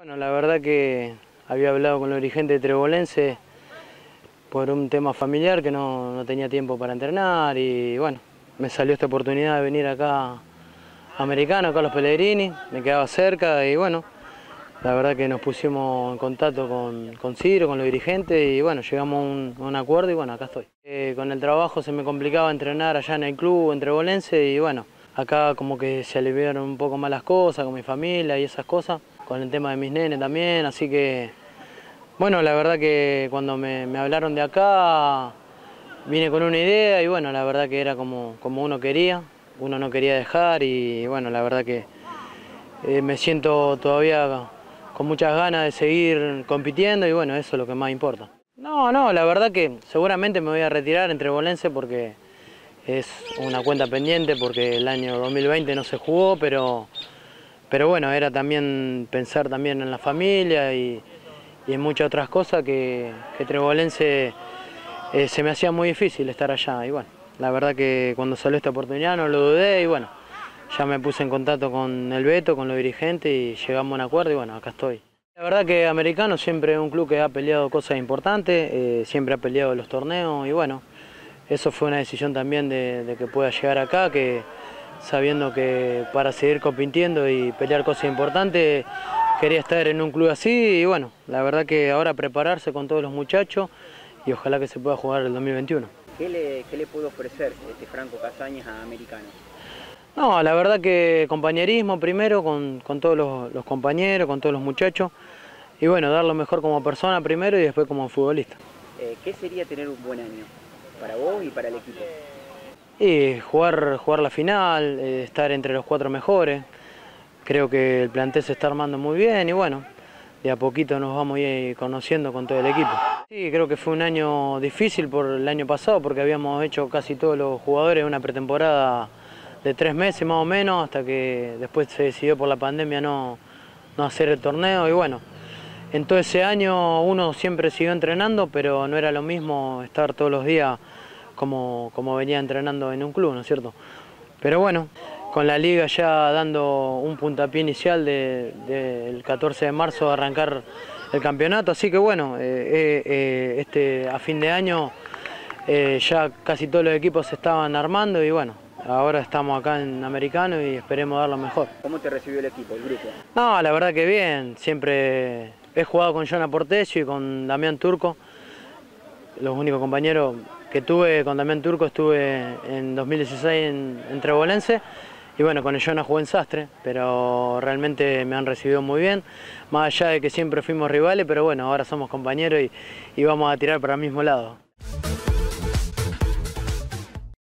Bueno, la verdad que había hablado con los dirigentes Trebolense por un tema familiar que no, no tenía tiempo para entrenar y bueno, me salió esta oportunidad de venir acá a Americano, acá a los Pellegrini, me quedaba cerca y bueno, la verdad que nos pusimos en contacto con, con Ciro, con los dirigentes y bueno, llegamos a un, acuerdo y bueno, acá estoy. Eh, con el trabajo se me complicaba entrenar allá en el club, entre Bolense y bueno, acá como que se aliviaron un poco más las cosas con mi familia y esas cosas, con el tema de mis nenes también, así que bueno, la verdad que cuando me, me hablaron de acá vine con una idea y bueno, la verdad que era como, como uno quería, uno no quería dejar y bueno, la verdad que eh, me siento todavía con muchas ganas de seguir compitiendo y bueno, eso es lo que más importa. No, no, la verdad que seguramente me voy a retirar entre Bolense porque es una cuenta pendiente porque el año 2020 no se jugó, pero, pero bueno, era también pensar también en la familia y, en muchas otras cosas que, que Trebolense eh, se me hacía muy difícil estar allá y bueno, la verdad que cuando salió esta oportunidad no lo dudé y bueno, ya me puse en contacto con el Beto, con los dirigentes y llegamos a un acuerdo y bueno, acá estoy. La verdad que Americano siempre es un club que ha peleado cosas importantes, eh, siempre ha peleado los torneos y bueno, eso fue una decisión también de, de, que pueda llegar acá, que sabiendo que para seguir compitiendo y pelear cosas importantes quería estar en un club así y bueno, la verdad que ahora prepararse con todos los muchachos y ojalá que se pueda jugar el 2021. ¿Qué le, qué le puede ofrecer este Franco Casañas a Americano? No, la verdad que compañerismo primero con, con todos los, los, compañeros, con todos los muchachos y bueno, dar lo mejor como persona primero y después como futbolista. Eh, ¿Qué sería tener un buen año para vos y para el equipo? Y jugar, jugar la final, eh, estar entre los cuatro mejores. Creo que el plantel se está armando muy bien y bueno, de a poquito nos vamos a conociendo con todo el equipo. Sí, creo que fue un año difícil por el año pasado porque habíamos hecho casi todos los jugadores una pretemporada de tres meses más o menos, hasta que después se decidió por la pandemia no, no hacer el torneo y bueno, en todo ese año uno siempre siguió entrenando, pero no era lo mismo estar todos los días como, como venía entrenando en un club, ¿no es cierto? Pero bueno, con la liga ya dando un puntapié inicial del de, de 14 de marzo a arrancar el campeonato, así que bueno, eh, eh, eh, este, a fin de año eh, ya casi todos los equipos se estaban armando y bueno, Ahora estamos acá en Americano y esperemos dar lo mejor. ¿Cómo te recibió el equipo, el grupo? No, la verdad que bien. Siempre he jugado con Jonah Portesio y con Damián Turco. Los únicos compañeros que tuve con Damián Turco estuve en 2016 en, en Trebolense. Y bueno, con el Jonah jugué en Sastre, pero realmente me han recibido muy bien. Más allá de que siempre fuimos rivales, pero bueno, ahora somos compañeros y, y vamos a tirar para el mismo lado.